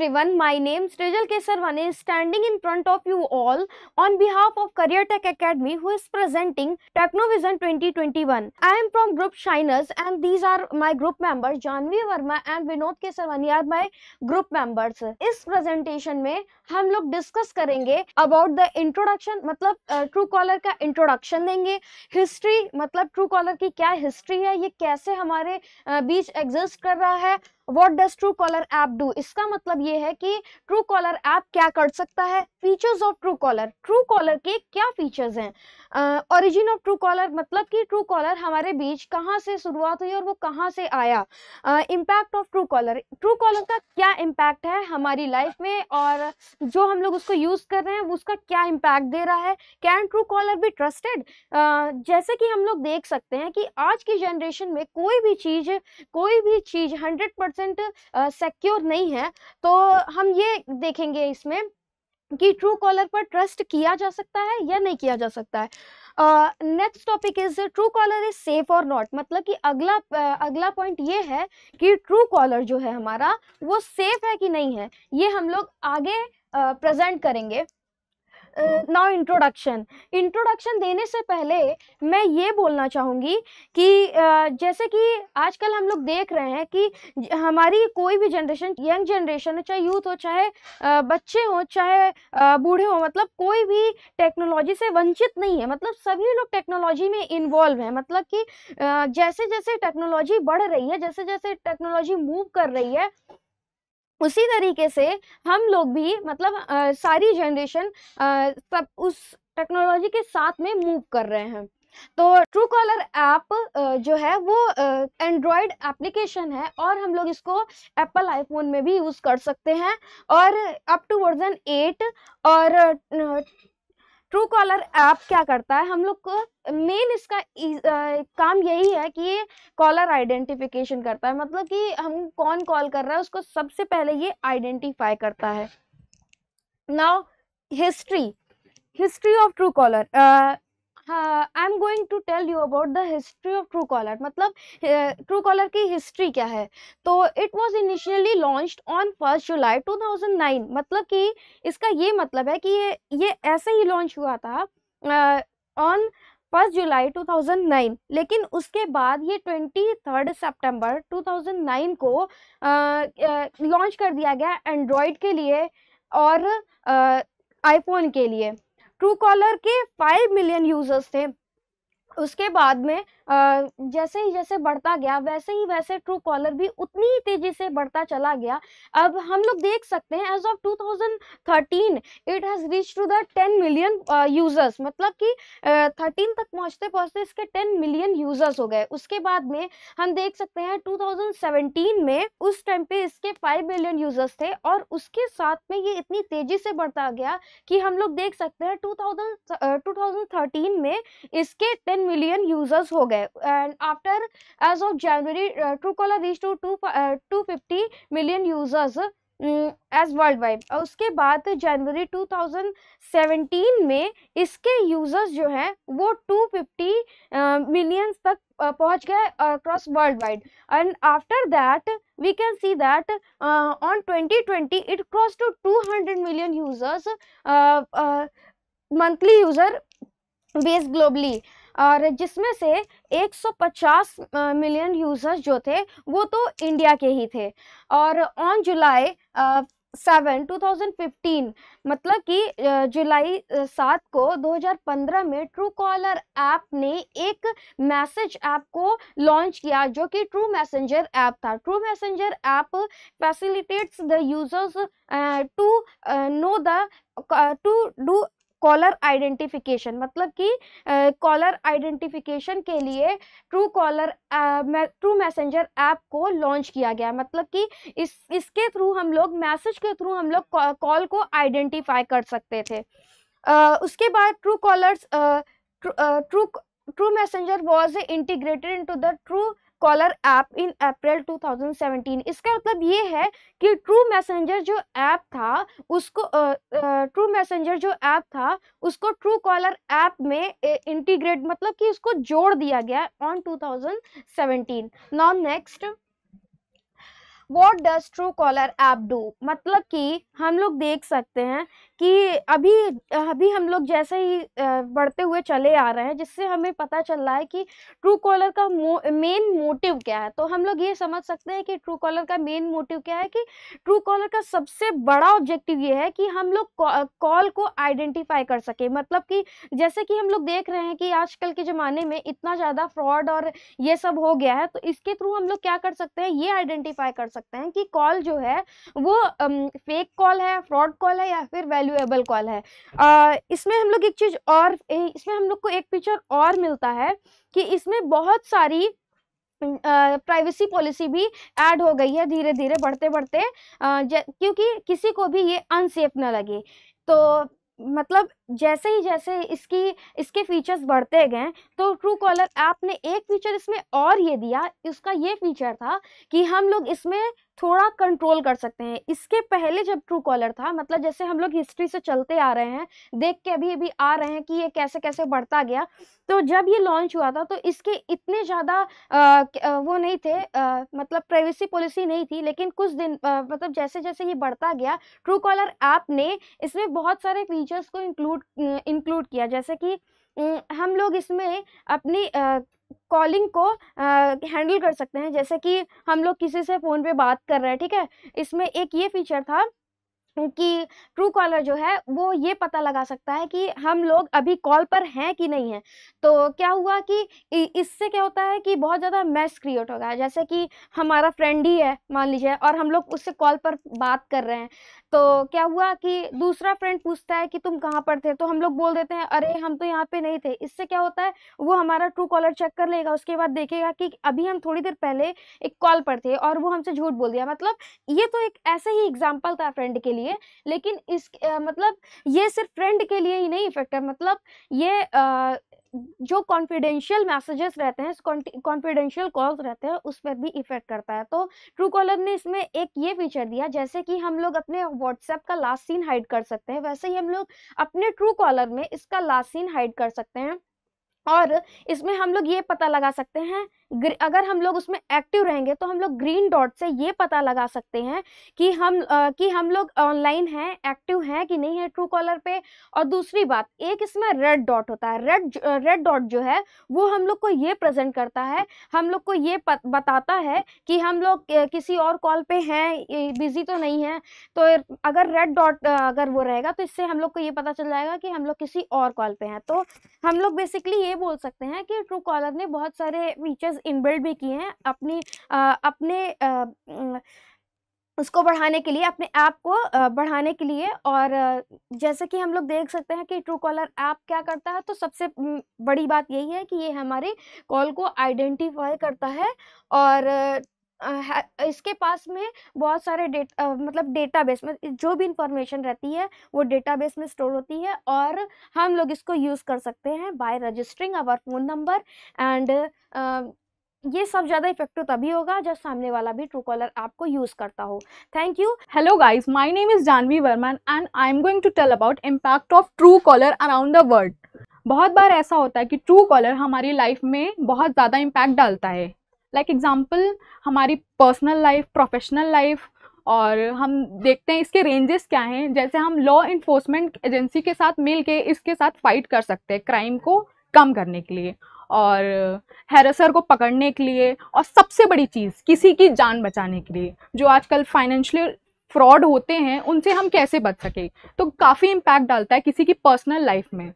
Everyone my name Shrijal Kesarwani standing in front of you all on behalf of career tech academy who is presenting Technovision 2021 I am from group Shiners and these are my group members Janvi Verma and Vinod Kesarwani are my group members इस presentation में हम लोग discuss करेंगे about the introduction मतलब true uh, collar का introduction देंगे। History मतलब Truecaller की क्या हिस्ट्री है? ये कैसे हमारे uh, बीच एग्जिस्ट कर रहा है? What does Truecaller app do इसका मतलब ये है कि ट्रू कॉलर ऐप क्या कर सकता है? Features of true collar true collar के क्या फीचर्स हैं? ओरिजिन ऑफ़ ट्रू कॉलर मतलब कि ट्रू कॉलर हमारे बीच कहाँ से शुरुआत हुई और वो कहाँ से आया? Impact of true collar true collar का क्या इम्पैक्ट है हमारी लाइफ में और जो हम लोग उसको यूज़ कर रहे हैं उसका क्या इम्पैक्ट दे रहा है? कैन ट्रू कॉलर भी ट्रस्टेड जैसे कि हम लोग देख सकते हैं कि आज की जनरेशन में कोई भी चीज़, कोई भी चीज़ हंड्रेड परसेंट सिक्योर नहीं है। तो हम ये देखेंगे इसमें कि ट्रू कॉलर पर ट्रस्ट किया जा सकता है या नहीं किया जा सकता है। Next topic is Truecaller is safe और नॉट मतलब कि अगला uh, अगला पॉइंट ये है कि ट्रू कॉलर जो है हमारा वो सेफ़ है कि नहीं है? ये हम लोग आगे प्रेजेंट uh, करेंगे। नाउ इंट्रोडक्शन इंट्रोडक्शन देने से पहले मैं ये बोलना चाहूँगी कि uh, जैसे कि आजकल हम लोग देख रहे हैं कि हमारी कोई भी जनरेशन यंग जनरेशन हो चाहे यूथ हो चाहे uh, बच्चे हो चाहे uh, बूढ़े हो मतलब कोई भी टेक्नोलॉजी से वंचित नहीं है। मतलब सभी लोग टेक्नोलॉजी में इन्वॉल्व हैं। मतलब कि जैसे जैसे टेक्नोलॉजी बढ़ रही है जैसे जैसे टेक्नोलॉजी मूव कर रही है उसी तरीके से हम लोग भी मतलब आ, सारी जनरेशन सब उस टेक्नोलॉजी के साथ में मूव कर रहे हैं। तो ट्रू कॉलर ऐप जो है वो एंड्रॉयड एप्लीकेशन है और हम लोग इसको एप्पल आईफोन में भी यूज़ कर सकते हैं। और अप टू वर्जन एट और ट्रू कॉलर ऐप क्या करता है? हम लोग को मेन इसका आ, काम यही है कि ये कॉलर आइडेंटिफिकेशन करता है। मतलब कि हम कौन कॉल कर रहा है उसको सबसे पहले ये आइडेंटिफाई करता है। Now history history of Truecaller I am going to tell you about the history of Truecaller मतलब ट्रू कॉलर की हिस्ट्री क्या है? तो it was initially launch on first July 2009 मतलब कि इसका ये मतलब है कि ये ये ऐसे ही लॉन्च हुआ था ऑन फ़र्स्ट जुलाई 2009 लेकिन उसके बाद ये ट्वेंटी थर्ड सेप्टेम्बर 2009 को लॉन्च कर दिया गया एंड्रॉयड के लिए और आईफोन के लिए। ट्रू कॉलर के फाइव मिलियन यूज़र्स थे। उसके बाद में जैसे ही जैसे बढ़ता गया, वैसे ही वैसे ट्रू कॉलर भी उतनी ही तेज़ी से बढ़ता चला गया। अब हम लोग देख सकते हैं as of 2013 it has reach to the 10 million users मतलब कि थर्टीन तक पहुँचते पहुँचते इसके 10 मिलियन यूज़र्स हो गए। उसके बाद में हम देख सकते हैं 2017 में उस टाइम पे इसके 5 मिलियन यूज़र्स थे और उसके साथ में ये इतनी तेज़ी से बढ़ता गया कि हम लोग देख सकते हैं टू थाउज़ेंड में इसके टेन मिलियन यूज़र्स हो गए। And after as of January uh, Truecaller reached to 2 uh, 250 million users as worldwide और उसके बाद जनवरी 2017 में इसके यूज़र्स जो हैं वो 250 मिलियंस तक पहुँच गए across worldwide and after that can see that uh, on 2020 it crossed to 200 million users uh, uh, monthly user base globally और जिसमें से 150 मिलियन यूज़र्स जो थे, वो तो इंडिया के ही थे। और on July seven two thousand fifteen मतलब कि जुलाई सात को 2015 में ट्रू कॉलर ऐप ने एक मैसेज ऐप को लॉन्च किया जो कि ट्रू मैसेंजर ऐप था। True messenger app facilitates the users to know the to do caller identification मतलब कि कॉलर आइडेंटिफिकेशन के लिए true caller true messenger app को लॉन्च किया गया। मतलब कि इस इसके थ्रू हम लोग मैसेज के थ्रू हम लोग कॉल को आइडेंटिफाई कर सकते थे। uh, उसके बाद true callers true true messenger was integrated into the true caller app in April 2017 इसका मतलब ये है कि ट्रू मैसेंजर जो ऐप था, उसको ट्रू मैसेंजर जो ऐप था, उसको ट्रू कॉलर ऐप में इंटीग्रेट मतलब कि उसको जोड़ दिया गया on 2017 now next. What does true caller app do मतलब कि हम लोग देख सकते हैं कि अभी अभी हम लोग जैसे ही बढ़ते हुए चले आ रहे हैं जिससे हमें पता चल रहा है कि ट्रू कॉलर का मो, मेन मोटिव क्या है। तो हम लोग ये समझ सकते हैं कि ट्रू कॉलर का मेन मोटिव क्या है कि ट्रू कॉलर का सबसे बड़ा ऑब्जेक्टिव ये है कि हम लोग कॉल को आइडेंटिफाई कर सके। मतलब कि जैसे कि हम लोग देख रहे हैं कि आजकल के ज़माने में इतना ज़्यादा फ्रॉड और ये सब हो गया है तो इसके थ्रू हम लोग क्या कर सकते हैं? ये आइडेंटिफाई कर सकते हैं कि कॉल जो है वो फेक कॉल है फ्रॉड कॉल है या फिर वैल्यूएबल कॉल है। आ, इसमें हम लोग एक चीज़ और इसमें हम लोग को एक फीचर और मिलता है कि इसमें बहुत सारी प्राइवेसी पॉलिसी भी ऐड हो गई है धीरे धीरे बढ़ते बढ़ते क्योंकि किसी को भी ये अनसेफ ना लगे। तो मतलब जैसे ही, जैसे इसकी, इसके फीचर्स बढ़ते गए तो ट्रू कॉलर ऐप ने एक फीचर इसमें और ये दिया इसका ये फीचर था कि हम लोग इसमें थोड़ा कंट्रोल कर सकते हैं। इसके पहले जब ट्रू कॉलर था मतलब जैसे हम लोग हिस्ट्री से चलते आ रहे हैं देख के अभी अभी आ रहे हैं कि ये कैसे कैसे बढ़ता गया तो जब ये लॉन्च हुआ था तो इसके इतने ज़्यादा वो नहीं थे आ, मतलब प्राइवेसी पॉलिसी नहीं थी लेकिन कुछ दिन आ, मतलब जैसे जैसे ये बढ़ता गया ट्रू कॉलर ऐप ने इसमें बहुत सारे फीचर्स को इंक्लूड इंक्लूड किया। जैसे कि हम लोग इसमें अपनी कॉलिंग को हैंडल कर सकते हैं। जैसे कि हम लोग किसी से फ़ोन पे बात कर रहे हैं, ठीक है? इसमें एक ये फीचर था कि ट्रू कॉलर जो है, वो ये पता लगा सकता है कि हम लोग अभी कॉल पर हैं कि नहीं है। तो क्या हुआ कि इससे क्या होता है कि बहुत ज़्यादा मैस क्रिएट हो होगा जैसे कि हमारा फ्रेंड ही है, मान लीजिए, और हम लोग उससे कॉल पर बात कर रहे हैं। तो क्या हुआ कि दूसरा फ्रेंड पूछता है कि तुम कहाँ पर थे? तो हम लोग बोल देते हैं अरे हम तो यहाँ पे नहीं थे। इससे क्या होता है वो हमारा ट्रू कॉलर चेक कर लेगा उसके बाद देखेगा कि अभी हम थोड़ी देर पहले एक कॉल पर थे और वो हमसे झूठ बोल दिया। मतलब ये तो एक ऐसे ही एग्ज़ाम्पल था फ्रेंड के लिए लेकिन इस मतलब ये सिर्फ़ फ्रेंड के लिए ही नहीं इफ़ेक्ट है। मतलब ये आ, जो कॉन्फिडेंशियल मैसेजेस रहते हैं कॉन्फिडेंशियल कॉल्स रहते हैं, उस पर भी इफ़ेक्ट करता है। तो ट्रू कॉलर ने इसमें एक ये फीचर दिया, जैसे कि हम लोग अपने व्हाट्सएप का लास्ट सीन हाइड कर सकते हैं, वैसे ही हम लोग अपने ट्रू कॉलर में इसका लास्ट सीन हाइड कर सकते हैं। और इसमें हम लोग ये पता लगा सकते हैं अगर हम लोग उसमें एक्टिव रहेंगे तो हम लोग ग्रीन डॉट से ये पता लगा सकते हैं कि हम आ, कि हम लोग ऑनलाइन हैं एक्टिव हैं कि नहीं है ट्रू कॉलर पे। और दूसरी बात एक इसमें रेड डॉट होता है। रेड रेड डॉट जो है वो हम लोग को ये प्रेजेंट करता है हम लोग को ये पत, बताता है कि हम लोग किसी और कॉल पे हैं बिज़ी तो नहीं है। तो अगर रेड डॉट अगर वो रहेगा तो इससे हम लोग को ये पता चल जाएगा कि हम लोग किसी और कॉल पे हैं। तो हम लोग बेसिकली ये बोल सकते हैं कि ट्रू कॉलर ने बहुत सारे फीचर्स इनबिल्ड भी किए हैं अपनी आ, अपने आ, उसको बढ़ाने के लिए अपने ऐप को बढ़ाने के लिए और जैसे कि हम लोग देख सकते हैं कि ट्रू कॉलर ऐप क्या करता है तो सबसे बड़ी बात यही है कि ये हमारे कॉल को आइडेंटिफाई करता है और इसके पास में बहुत सारे डेट मतलब डेटाबेस में जो भी इंफॉर्मेशन रहती है वो डेटाबेस में स्टोर होती है और हम लोग इसको यूज़ कर सकते हैं by registering our phone number and ये सब ज़्यादा इफ़ेक्टिव तभी होगा जब सामने वाला भी ट्रू कॉलर आपको यूज़ करता हो। Thank you. Hello guys my name is Janvi Varman and I am going to tell about impact of true caller around the world बहुत बार ऐसा होता है कि ट्रू कॉलर हमारी लाइफ में बहुत ज़्यादा इम्पैक्ट डालता है। लाइक like एग्ज़ाम्पल हमारी पर्सनल लाइफ प्रोफेशनल लाइफ और हम देखते हैं इसके रेंजेस क्या हैं। जैसे हम लॉ इन्फोर्समेंट एजेंसी के साथ मिल के इसके साथ फाइट कर सकते हैं क्राइम को कम करने के लिए। और हैरसर को पकड़ने के लिए और सबसे बड़ी चीज़, किसी की जान बचाने के लिए, जो आजकल फाइनेंशियल फ्रॉड होते हैं, उनसे हम कैसे बच सके? तो काफ़ी इम्पैक्ट डालता है किसी की पर्सनल लाइफ में।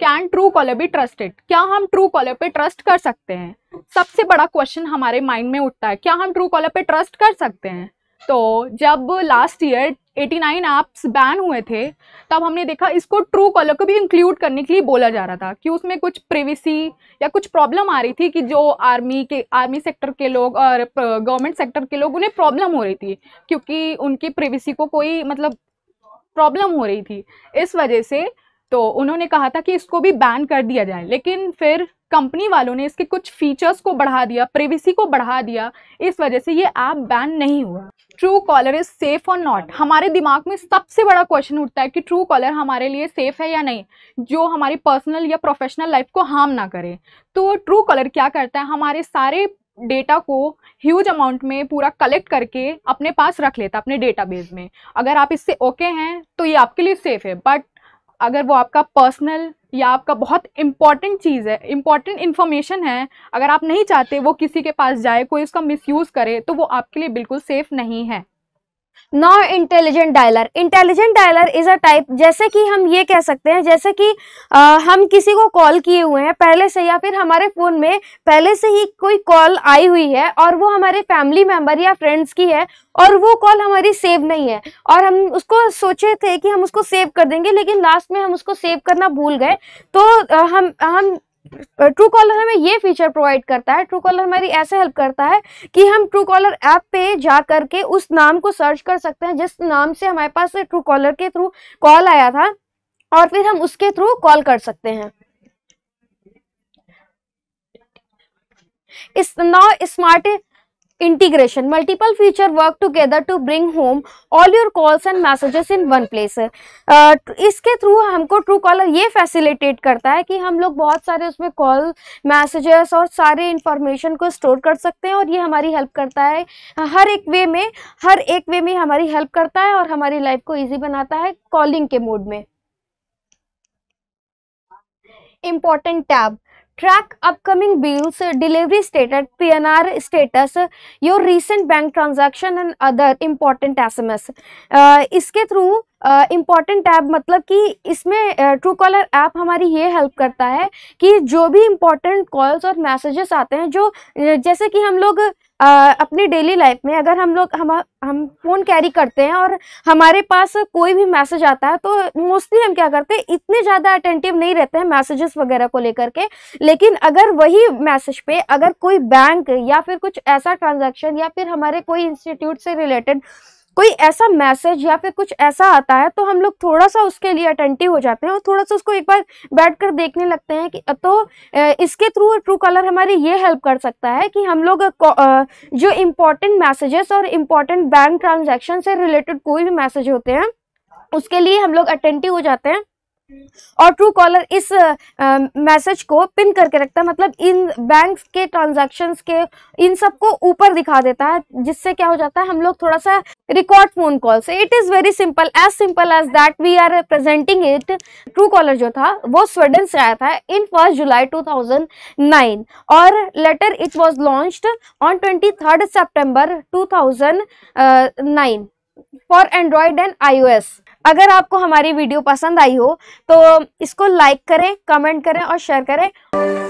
Can true caller be trusted क्या हम ट्रू कॉलर पे ट्रस्ट कर सकते हैं? सबसे बड़ा क्वेश्चन हमारे माइंड में उठता है, क्या हम ट्रू कॉलर पे ट्रस्ट कर सकते हैं? तो जब लास्ट ईयर 89 ऐप्स बैन हुए थे, तब हमने देखा इसको ट्रू कॉलर को भी इंक्लूड करने के लिए बोला जा रहा था कि उसमें कुछ प्रिवेसी या कुछ प्रॉब्लम आ रही थी कि जो आर्मी के आर्मी सेक्टर के लोग और गवर्नमेंट सेक्टर के लोग उन्हें प्रॉब्लम हो रही थी, क्योंकि उनकी प्रिवेसी को कोई मतलब प्रॉब्लम हो रही थी। इस वजह से तो उन्होंने कहा था कि इसको भी बैन कर दिया जाए। लेकिन फिर कंपनी वालों ने इसके कुछ फीचर्स को बढ़ा दिया प्रिवेसी को बढ़ा दिया। इस वजह से ये ऐप बैन नहीं हुआ। ट्रू कॉलर इज़ सेफ़ और नॉट हमारे दिमाग में सबसे बड़ा क्वेश्चन उठता है कि ट्रू कॉलर हमारे लिए सेफ़ है या नहीं, जो हमारी पर्सनल या प्रोफेशनल लाइफ को हार्म ना करे। तो ट्रू कॉलर क्या करता है? हमारे सारे डेटा को ह्यूज अमाउंट में पूरा कलेक्ट करके अपने पास रख लेता अपने डेटाबेस में। अगर आप इससे ओके okay हैं तो ये आपके लिए सेफ़ है। बट अगर वो आपका पर्सनल या आपका बहुत इंपॉर्टेंट चीज़ है इंपॉर्टेंट इन्फॉर्मेशन है, अगर आप नहीं चाहते वो किसी के पास जाए, कोई उसका मिसयूज़ करे तो वो आपके लिए बिल्कुल सेफ़ नहीं है। Now intelligent dialer intelligent dialer is a type जैसे कि हम ये कह सकते हैं जैसे कि आ, हम किसी को कॉल किए हुए हैं पहले से या फिर हमारे फ़ोन में पहले से ही कोई कॉल आई हुई है और वो हमारे फैमिली मेंबर या फ्रेंड्स की है और वो कॉल हमारी सेव नहीं है। और हम उसको सोचे थे कि हम उसको सेव कर देंगे लेकिन लास्ट में हम उसको सेव करना भूल गए। तो हम हम ट्रू कॉलर हमें ये फीचर प्रोवाइड करता है ट्रू कॉलर हमारी ऐसे हेल्प करता है कि हम ट्रू कॉलर ऐप पे जा करके उस नाम को सर्च कर सकते हैं, जिस नाम से हमारे पास ट्रू कॉलर के थ्रू कॉल आया था और फिर हम उसके थ्रू कॉल कर सकते हैं। इस now smart integration multiple feature work together to bring home all your calls and messages in one place. Uh, इसके थ्रू हमको ट्रू कॉलर ये फैसिलिटेट करता है कि हम लोग बहुत सारे उसमें कॉल मैसेजेस और सारे इंफॉर्मेशन को स्टोर कर सकते हैं और ये हमारी हेल्प करता है। हर एक वे में हर एक वे में हमारी हेल्प करता है और हमारी लाइफ को ईजी बनाता है कॉलिंग के मोड में। Important tab track upcoming bills, delivery status, PNR status, your recent bank transaction and other important SMS. Uh, इसके थ्रू इंपॉर्टेंट uh, ऐप मतलब कि इसमें ट्रू कॉलर ऐप हमारी ये हेल्प करता है कि जो भी इंपॉर्टेंट कॉल्स और मैसेजेस आते हैं जो जैसे कि हम लोग अपनी डेली लाइफ में अगर हम लोग, हम हम फ़ोन कैरी करते हैं और हमारे पास कोई भी मैसेज आता है तो मोस्टली हम क्या करते हैं, इतने ज़्यादा अटेंटिव नहीं रहते हैं मैसेजेस वगैरह को लेकर के। लेकिन अगर वही मैसेज पे अगर कोई बैंक या फिर कुछ ऐसा ट्रांजैक्शन या फिर हमारे कोई इंस्टीट्यूट से रिलेटेड कोई ऐसा मैसेज या फिर कुछ ऐसा आता है तो हम लोग थोड़ा सा उसके लिए अटेंटिव हो जाते हैं और थोड़ा सा उसको एक बार बैठ कर देखने लगते हैं कि तो इसके थ्रू ट्रू कलर हमारी ये हेल्प कर सकता है कि हम लोग जो इम्पोर्टेंट मैसेजेस और इम्पोर्टेंट बैंक ट्रांजेक्शन से रिलेटेड कोई भी मैसेज होते हैं, उसके लिए हम लोग अटेंटिव हो जाते हैं और ट्रू कॉलर इस मैसेज को पिन करके रखता है मतलब इन बैंक के ट्रांजेक्शन के, इन सबको ऊपर दिखा देता है, जिससे क्या हो जाता है, हम लोग थोड़ा सा रिकॉर्ड फ़ोन कॉल से it is very simple as simple as that we are presenting it true caller जो था, वो स्वीडन से आया था इन फ़र्स्ट जुलाई 2009 और later it was launched on twenty third September to for Android and iOS अगर आपको हमारी वीडियो पसंद आई हो तो इसको लाइक करें कमेंट करें और शेयर करें।